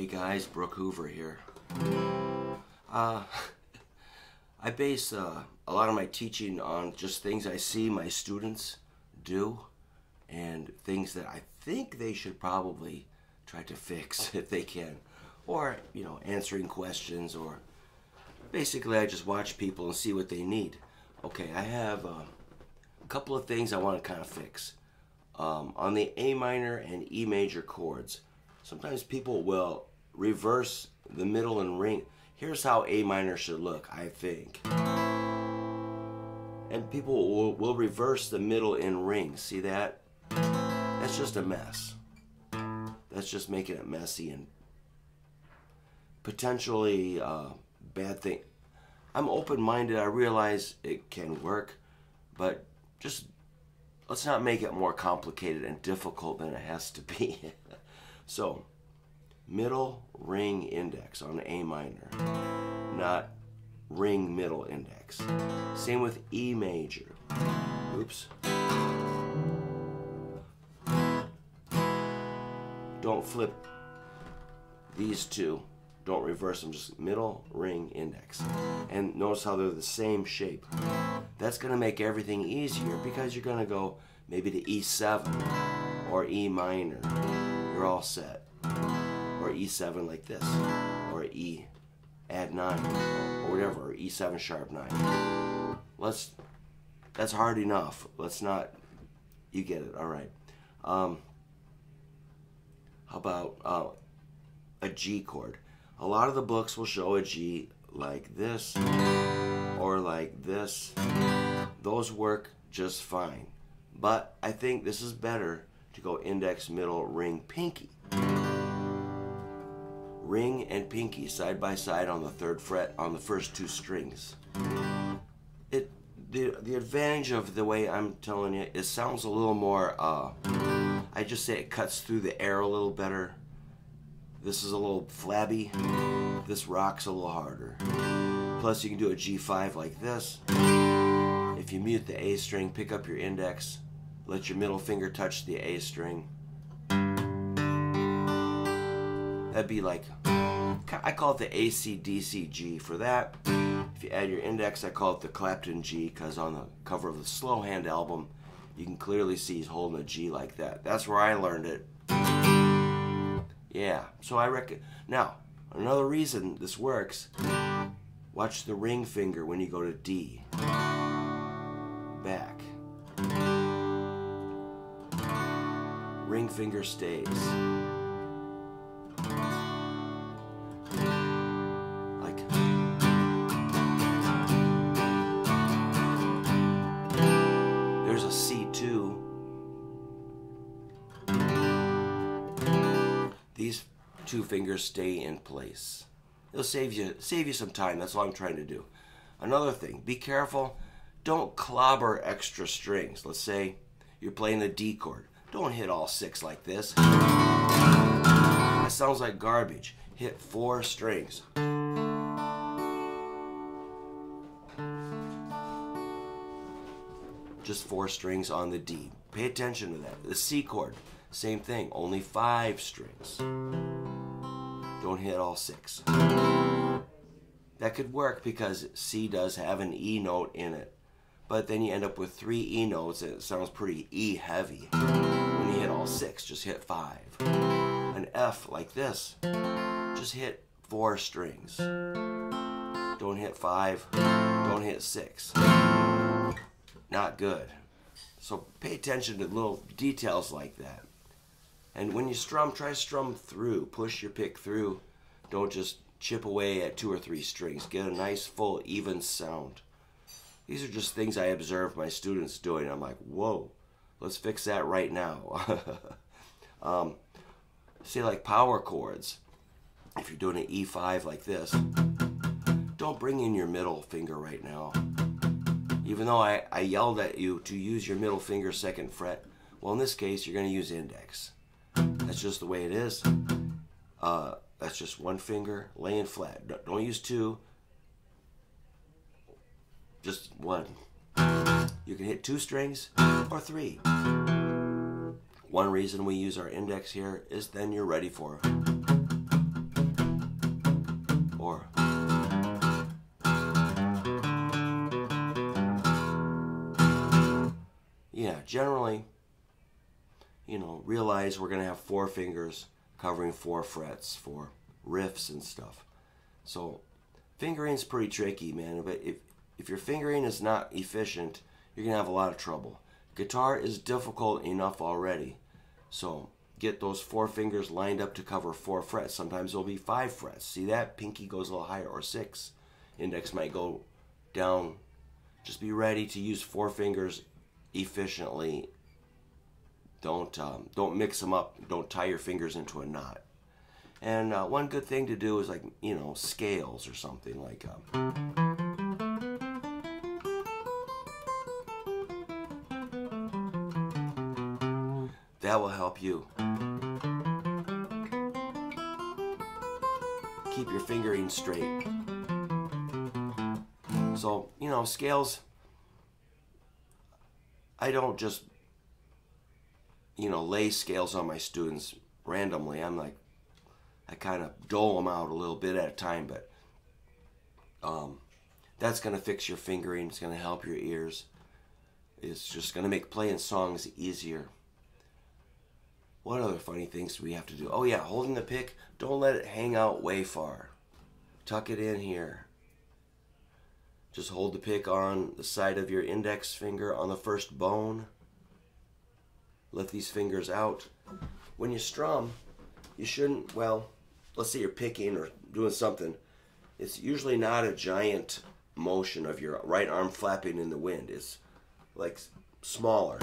Hey guys, Brook Hoover here. Uh, I base uh, a lot of my teaching on just things I see my students do and things that I think they should probably try to fix if they can. Or, you know, answering questions or basically I just watch people and see what they need. Okay, I have uh, a couple of things I want to kind of fix. Um, on the A minor and E major chords, sometimes people will reverse the middle and ring. Here's how A minor should look, I think. And people will, will reverse the middle in ring. See that? That's just a mess. That's just making it messy and potentially uh, bad thing. I'm open-minded. I realize it can work, but just let's not make it more complicated and difficult than it has to be. so, middle ring index on A minor, not ring middle index. Same with E major. Oops. Don't flip these two. Don't reverse them, just middle ring index. And notice how they're the same shape. That's going to make everything easier because you're going to go maybe to E7 or E minor. You're all set or E7 like this, or E add 9, or whatever, or E7 sharp 9. Let's, that's hard enough. Let's not, you get it, all right. Um, how about uh, a G chord? A lot of the books will show a G like this, or like this. Those work just fine. But I think this is better to go index, middle, ring, pinky ring and pinky side by side on the third fret on the first two strings. It the the advantage of the way I'm telling you, it sounds a little more. Uh, I just say it cuts through the air a little better. This is a little flabby. This rocks a little harder. Plus, you can do a G5 like this. If you mute the A string, pick up your index, let your middle finger touch the A string That'd be like, I call it the ACDC G for that. If you add your index, I call it the Clapton G because on the cover of the Slowhand album, you can clearly see he's holding a G like that. That's where I learned it. Yeah, so I reckon. Now, another reason this works, watch the ring finger when you go to D. Back. Ring finger stays. Two fingers stay in place. It'll save you save you some time. That's all I'm trying to do. Another thing, be careful. Don't clobber extra strings. Let's say you're playing the D chord. Don't hit all six like this. That sounds like garbage. Hit four strings. Just four strings on the D. Pay attention to that. The C chord, same thing, only five strings don't hit all six. That could work because C does have an E note in it. But then you end up with three E notes and it sounds pretty E heavy. When you hit all six, just hit five. An F like this, just hit four strings. Don't hit five, don't hit six. Not good. So pay attention to little details like that. And when you strum, try strum through. Push your pick through. Don't just chip away at two or three strings. Get a nice, full, even sound. These are just things I observe my students doing. I'm like, whoa, let's fix that right now. um, say like power chords. If you're doing an E5 like this, don't bring in your middle finger right now. Even though I, I yelled at you to use your middle finger second fret, well in this case you're going to use index. That's just the way it is. Uh, that's just one finger laying flat. Don't use two. Just one. You can hit two strings or three. One reason we use our index here is then you're ready for or yeah, generally, you know, realize we're going to have four fingers covering four frets for riffs and stuff. So fingering's pretty tricky, man. But if if your fingering is not efficient, you're gonna have a lot of trouble. Guitar is difficult enough already, so get those four fingers lined up to cover four frets. Sometimes there'll be five frets. See that? Pinky goes a little higher, or six. Index might go down. Just be ready to use four fingers efficiently. Don't um, don't mix them up. Don't tie your fingers into a knot. And uh, one good thing to do is like you know scales or something like. Um, that will help you. Keep your fingering straight. So, you know, scales, I don't just, you know, lay scales on my students randomly. I'm like, I kind of dole them out a little bit at a time, but um, that's going to fix your fingering. It's going to help your ears. It's just going to make playing songs easier. What other funny things do we have to do? Oh, yeah, holding the pick, don't let it hang out way far. Tuck it in here. Just hold the pick on the side of your index finger on the first bone. Lift these fingers out. When you strum, you shouldn't, well, let's say you're picking or doing something. It's usually not a giant motion of your right arm flapping in the wind. It's like smaller.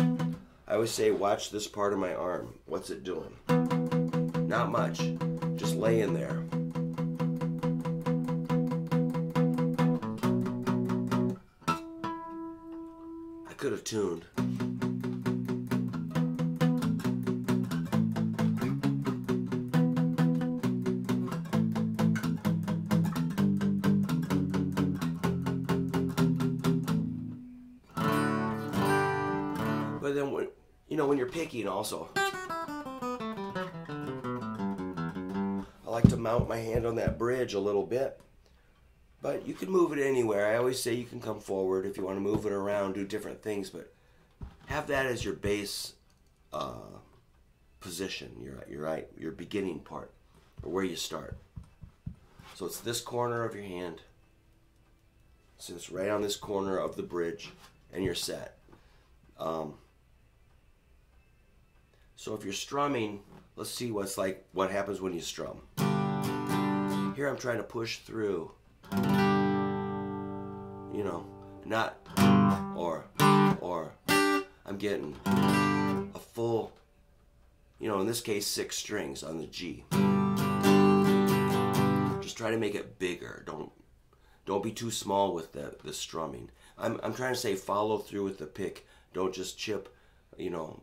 I always say, watch this part of my arm. What's it doing? Not much. Just laying there. I could have tuned. Also I like to mount my hand on that bridge a little bit. But you can move it anywhere. I always say you can come forward if you want to move it around, do different things, but have that as your base uh, position, your your right, your beginning part, or where you start. So it's this corner of your hand. So it's right on this corner of the bridge, and you're set. Um, so if you're strumming, let's see what's like what happens when you strum. Here I'm trying to push through. You know, not or or I'm getting a full you know, in this case 6 strings on the G. Just try to make it bigger. Don't don't be too small with the the strumming. I'm I'm trying to say follow through with the pick. Don't just chip, you know,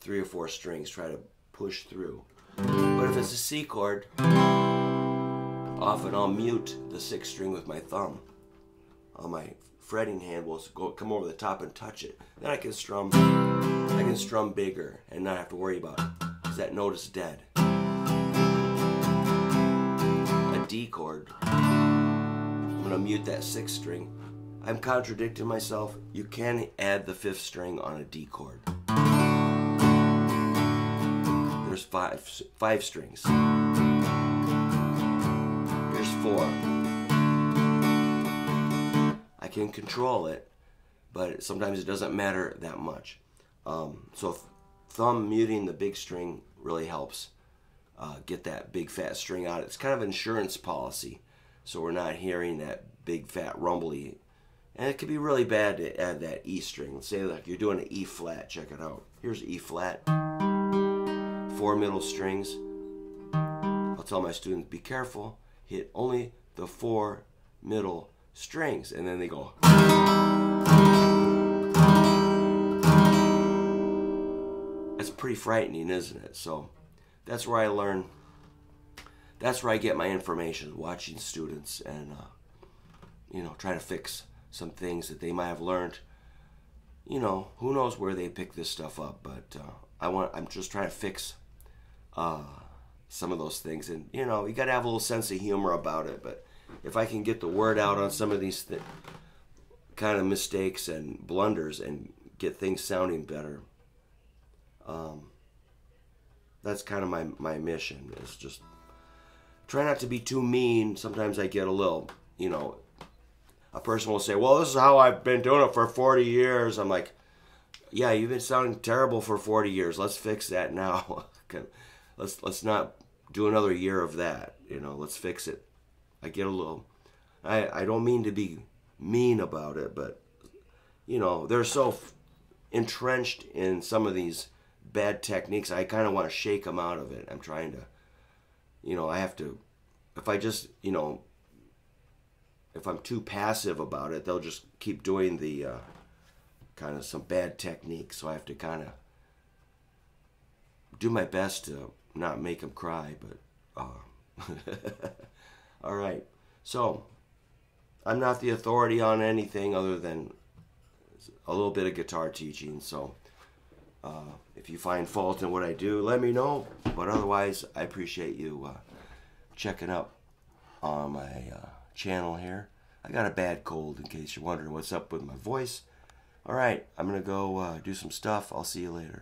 three or four strings, try to push through. But if it's a C chord, often I'll mute the sixth string with my thumb. On my fretting hand will go come over the top and touch it. Then I can strum I can strum bigger and not have to worry about it. That note is dead. A D chord. I'm gonna mute that sixth string. I'm contradicting myself. You can add the fifth string on a D chord five five strings. Here's four. I can control it, but sometimes it doesn't matter that much. Um, so thumb muting the big string really helps uh, get that big fat string out. It's kind of insurance policy, so we're not hearing that big fat rumbly. And it can be really bad to add that E string. Say like you're doing an E flat. Check it out. Here's E flat four middle strings. I'll tell my students, be careful, hit only the four middle strings. And then they go. That's pretty frightening, isn't it? So that's where I learn, that's where I get my information, watching students and, uh, you know, trying to fix some things that they might have learned. You know, who knows where they pick this stuff up, but uh, I want, I'm just trying to fix uh, some of those things. And, you know, you got to have a little sense of humor about it. But if I can get the word out on some of these th- kind of mistakes and blunders and get things sounding better, um, that's kind of my, my mission is just try not to be too mean. Sometimes I get a little, you know, a person will say, well, this is how I've been doing it for 40 years. I'm like, yeah, you've been sounding terrible for 40 years. Let's fix that now. let's let's not do another year of that. You know, let's fix it. I get a little. I I don't mean to be mean about it, but you know they're so entrenched in some of these bad techniques. I kind of want to shake them out of it. I'm trying to, you know, I have to. If I just you know, if I'm too passive about it, they'll just keep doing the uh, kind of some bad techniques. So I have to kind of do my best to not make them cry, but. Uh, all right. So, I'm not the authority on anything other than a little bit of guitar teaching. So, uh, if you find fault in what I do, let me know. But otherwise, I appreciate you uh, checking up on my uh, channel here. I got a bad cold in case you're wondering what's up with my voice. All right, I'm going to go uh, do some stuff. I'll see you later.